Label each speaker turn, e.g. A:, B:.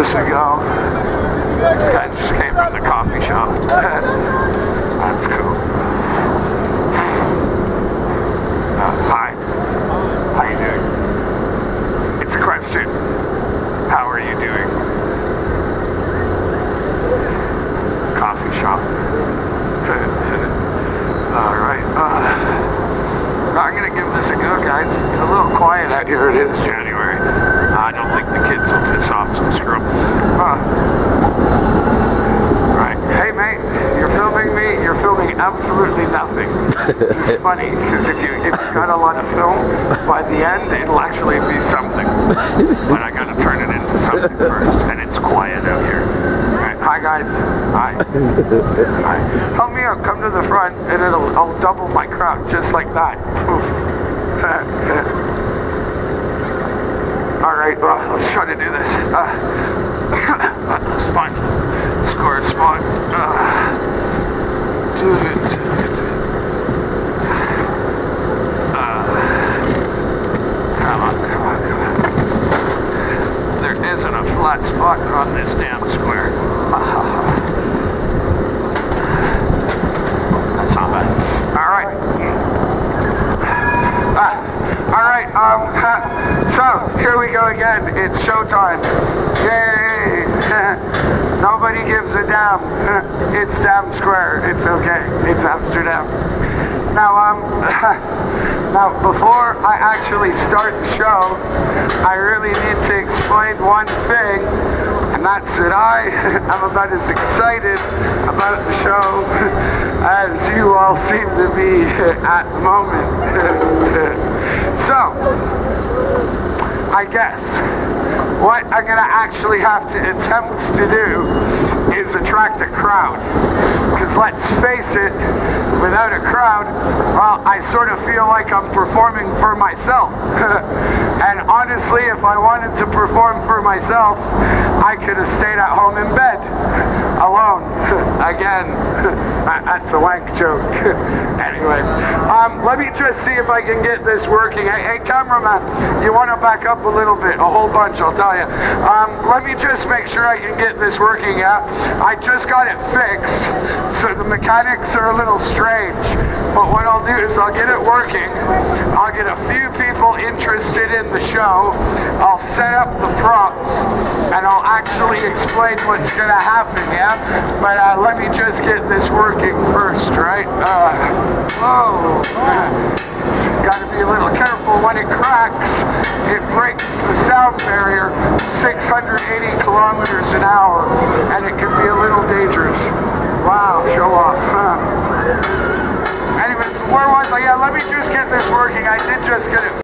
A: this a go. This guy just came from the coffee shop. That's cool. Uh, hi. How you doing? It's a question. How are you doing? Coffee shop. All right. Uh, I'm gonna give this a go, guys. It's a little quiet out here. It is January. I don't think the kids will piss off some scrum. Uh, right. Hey, mate. You're filming me. You're filming absolutely nothing. It's funny because if you if you got a lot of film, by the end it'll actually be something. But I gotta turn it into something first, and it's quiet out here. Right. Hi guys. Hi. Hi. Help me out. Come to the front, and it'll I'll double my crowd just like that. Poof. Right. Well, let's try to do this. Uh, spot. Score spot. Uh, do it. Come on, come on, come on. There isn't a flat spot on this damn square. That's not bad. All right. Ah, all right. Um. So here we go again. It's showtime. Yay! Nobody gives a damn. It's Dam Square. It's okay. It's Amsterdam. Now, um. Now, before I actually start the show, I really need to explain one thing, and that's that I am about as excited about the show as you all seem to be at the moment. so, I guess what I'm going to actually have to attempt to do attract a crowd. Because let's face it, without a crowd, well, I sort of feel like I'm performing for myself. and honestly, if I wanted to perform for myself, I could have stayed at home in bed alone. Again, that's a wank joke. anyway, um, let me just see if I can get this working. Hey, hey cameraman, you want to back up a little bit? A whole bunch, I'll tell you. Um, let me just make sure I can get this working, yeah? I just got it fixed, so the mechanics are a little strange. But what I'll do is I'll get it working. I'll get a few people interested in the show. I'll set up the props, and I'll actually explain what's going to happen, yeah? But uh, let me just get this working first, right? Uh, whoa. Got when it cracks. It breaks the sound barrier 680 kilometers an hour, and it can be a little dangerous. Wow, show off. Huh. Anyways, where was I? Yeah, let me just get this working. I did just get it.